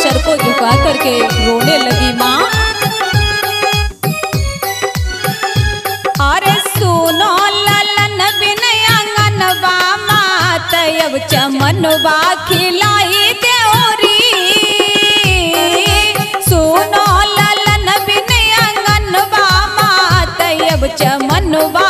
Sir को झुका करके रोने लगी माँ। अरे सुनो ललन विनयन बा मातब चमनबा खिलाई देवरी सुनो ललन विनयन बा मातब चमनबा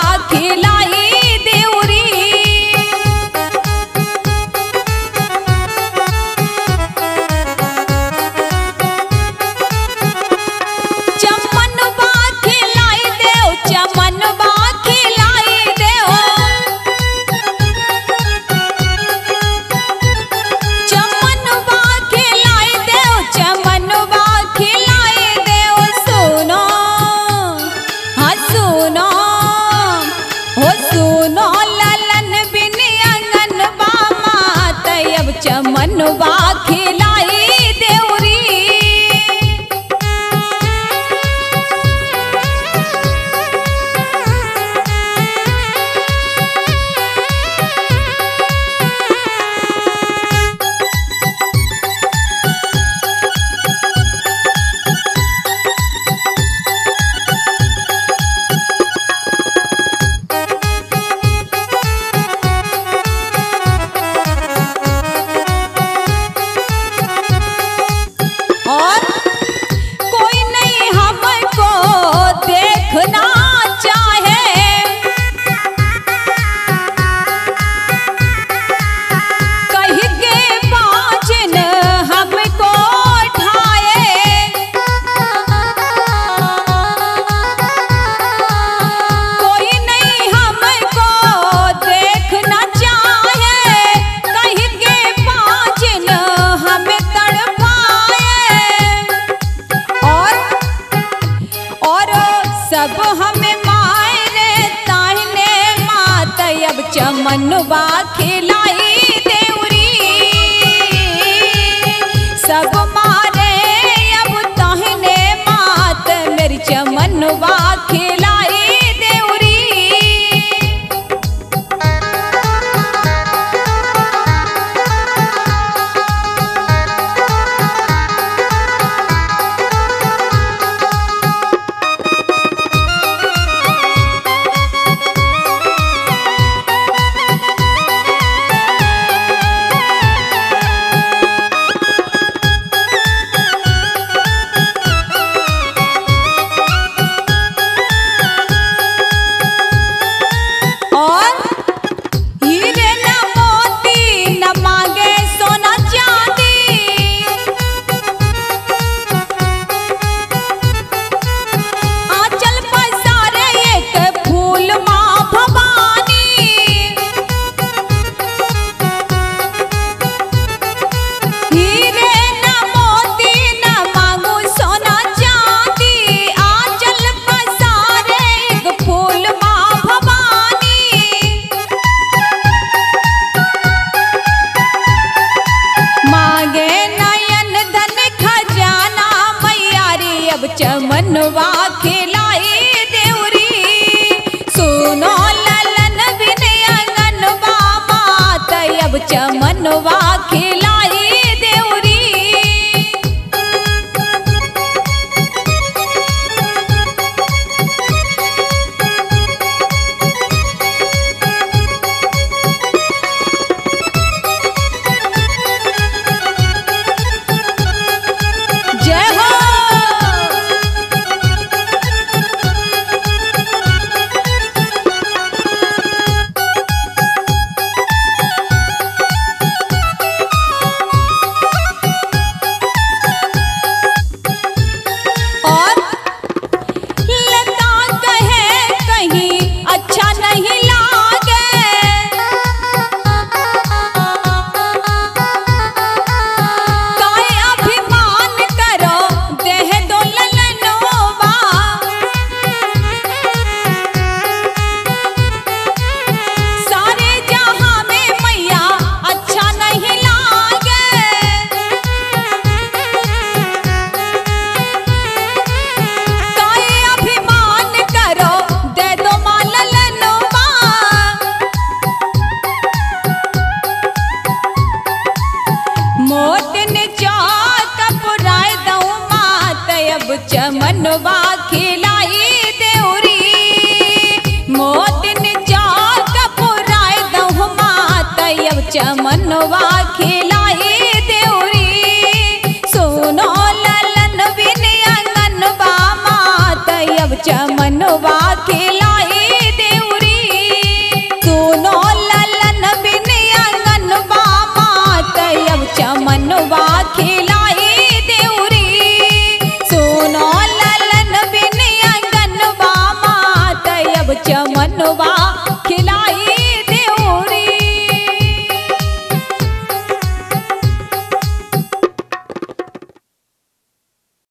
বাকি चमनवा खिलाई देवरी सब मारे अब तहने मात मेरी चमनवा खिलाई मागे नयन धन खजाना मैया रे अब चमनवा के जब चमनवा खिलाई देउरी। मोतिन चार कपुराए दहु माता चमनवा खिलाई देवरी सुनो ललन बिन अंगनवा माता जब चमनवा खिलाई देवरी सुनो ललन बिन अंगनवा माता जब चमनवा खिलाई